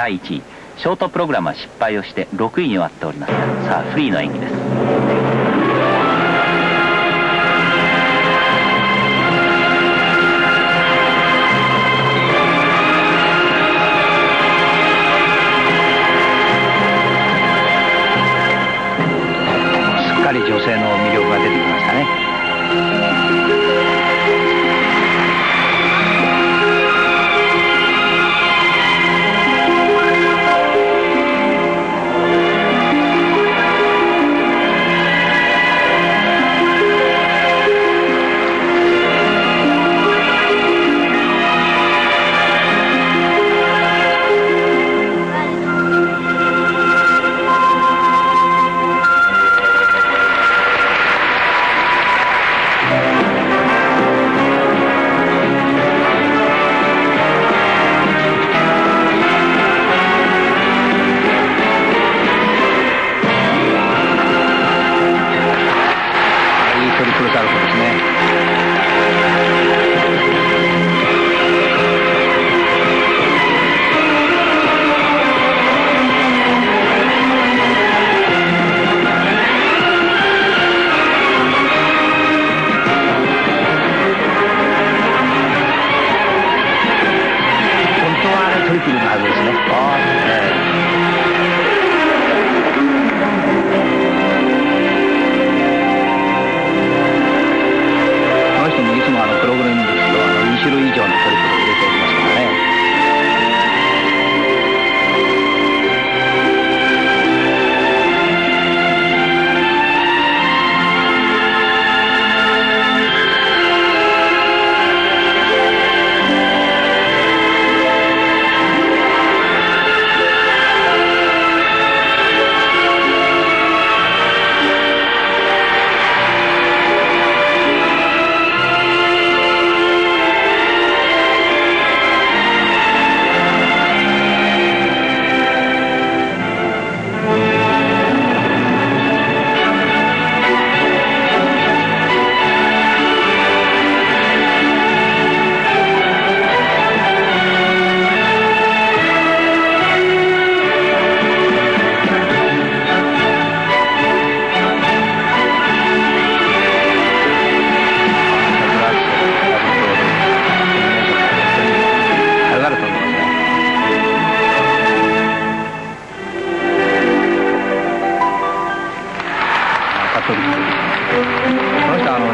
第1位。ショートプログラムは失敗をして6位に終わっております。さあフリーの演技です。すっかり女性の魅力が出てきましたね。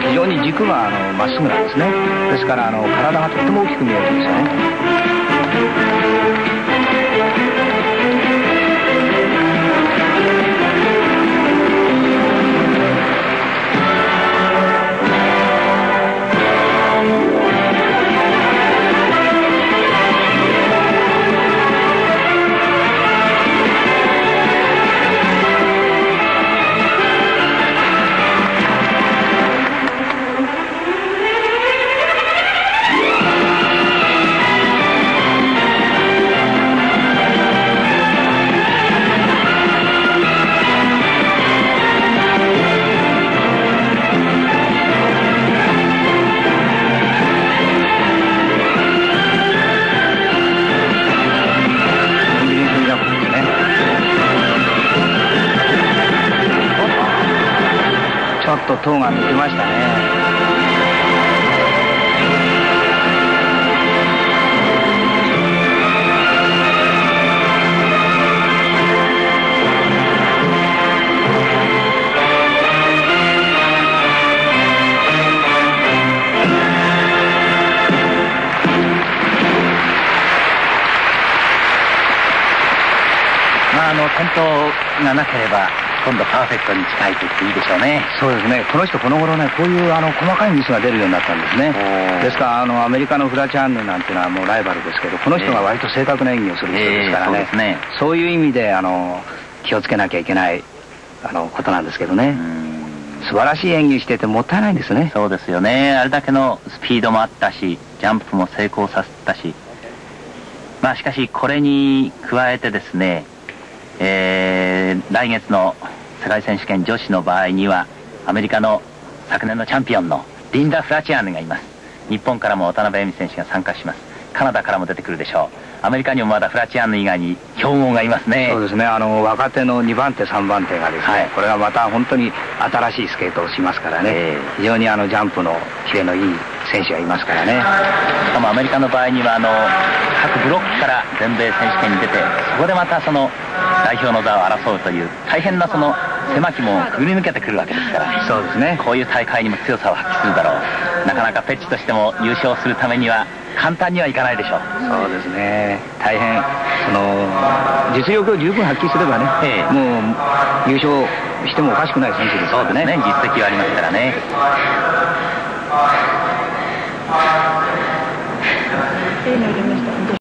非常に軸があのまっすぐなんですね。ですからあの体がとっても大きく見えるんですよね。と塔が抜けましたね。まああの転倒がなければ今度パーフェクトに近いと言っていいでしょうね。そうですね。この人この頃ねこういうあの細かいミスが出るようになったんですね。ですからあのアメリカのフラチャンヌなんていうのはもうライバルですけどこの人が割と正確な演技をする人ですからね,、ええそうね。そういう意味であの気をつけなきゃいけないあのことなんですけどね、うん。素晴らしい演技しててもったいないんですね。そうですよね。あれだけのスピードもあったしジャンプも成功させたし。まあしかしこれに加えてですね、えー来月の世界選手権女子の場合にはアメリカの昨年のチャンピオンのリンダ・フラチアーヌがいます。日本からも渡辺恵美選手が参加します。カナダからも出てくるでしょう。アメリカにもまだフラチアンヌ以外に強豪がいますね。そうですね。あの若手の2番手3番手がですね、はい、これがまた本当に新しいスケートをしますからね、えー、非常にあのジャンプのキレのいい選手がいますからね。しかもアメリカの場合にはあの各ブロックから全米選手権に出てそこでまたその代表の座を争うという大変なその狭き門をくぐり抜けてくるわけですから。そうですね。こういう大会にも強さを発揮するだろう。なかなかペッチとしても優勝するためには簡単にはいかないでしょう。そうですね。大変その実力を十分発揮すればね、ええ、もう優勝してもおかしくない選手ですからね。そうですね。実績はありますからね